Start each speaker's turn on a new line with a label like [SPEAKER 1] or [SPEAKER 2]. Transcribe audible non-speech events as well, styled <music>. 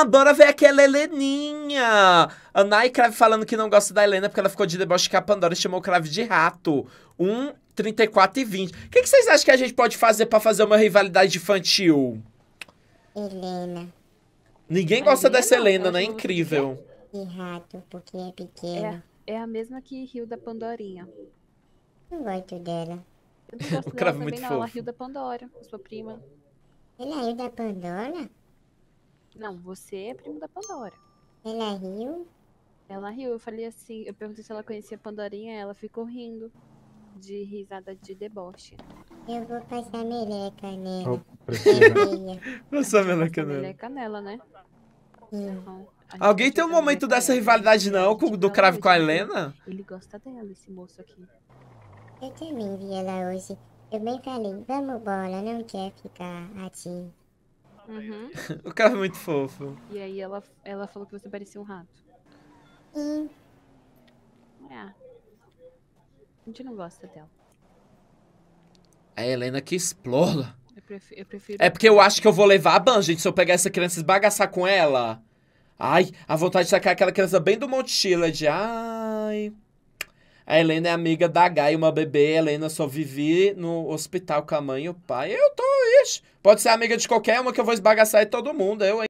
[SPEAKER 1] Ah, bora ver aquela Heleninha. A Nai Crave falando que não gosta da Helena porque ela ficou de deboche com a Pandora e chamou o Crave de rato. 1, 34 e 20. O que, que vocês acham que a gente pode fazer pra fazer uma rivalidade infantil?
[SPEAKER 2] Helena.
[SPEAKER 1] Ninguém gosta
[SPEAKER 3] Helena?
[SPEAKER 1] dessa Helena, né? Incrível.
[SPEAKER 2] E rato, porque é pequeno.
[SPEAKER 3] É, é a mesma que riu da Pandorinha.
[SPEAKER 2] Não gosto dela.
[SPEAKER 3] Eu não gosto
[SPEAKER 1] O
[SPEAKER 3] dela
[SPEAKER 1] cravo
[SPEAKER 3] também,
[SPEAKER 1] muito
[SPEAKER 3] não. Ela
[SPEAKER 1] fofo.
[SPEAKER 3] riu da Pandora, sua prima.
[SPEAKER 2] Ela riu da Pandora?
[SPEAKER 3] Não, você é primo da Pandora.
[SPEAKER 2] Ela riu?
[SPEAKER 3] Ela riu, eu falei assim, eu perguntei se ela conhecia a Pandorinha, ela ficou rindo. De risada de deboche.
[SPEAKER 2] Eu vou passar meleca nela.
[SPEAKER 4] Oh,
[SPEAKER 2] É
[SPEAKER 3] Essa
[SPEAKER 1] Canela.
[SPEAKER 3] mulher é canela, né?
[SPEAKER 2] Sim.
[SPEAKER 3] Então,
[SPEAKER 1] Alguém tem um momento dessa
[SPEAKER 3] Nela,
[SPEAKER 1] rivalidade não, com- do Crave com a Helena?
[SPEAKER 3] Ele gosta dela, esse moço aqui.
[SPEAKER 2] Eu também vi ela hoje. Eu bem falei, vamos bola, não quer ficar assim.
[SPEAKER 3] Uhum. <laughs>
[SPEAKER 1] O Crave é muito fofo.
[SPEAKER 3] E aí ela, ela falou que você parecia um rato.
[SPEAKER 2] Sim,
[SPEAKER 3] É. A gente não gosta dela.
[SPEAKER 1] A Helena que explora.
[SPEAKER 3] Eu prefiro. Eu prefiro
[SPEAKER 1] É porque eu acho que eu vou levar a ban, gente. Se eu pegar essa criança e esbagaçar com ela. Ai, a vontade de sacar aquela criança bem do Monte Chilled. Ai. A Helena é amiga da Gaia, uma bebê. A Helena só vive no hospital com a mãe e o pai. Eu tô, ixi. Pode ser amiga de qualquer uma que eu vou esbagaçar em todo mundo. Eu, hein?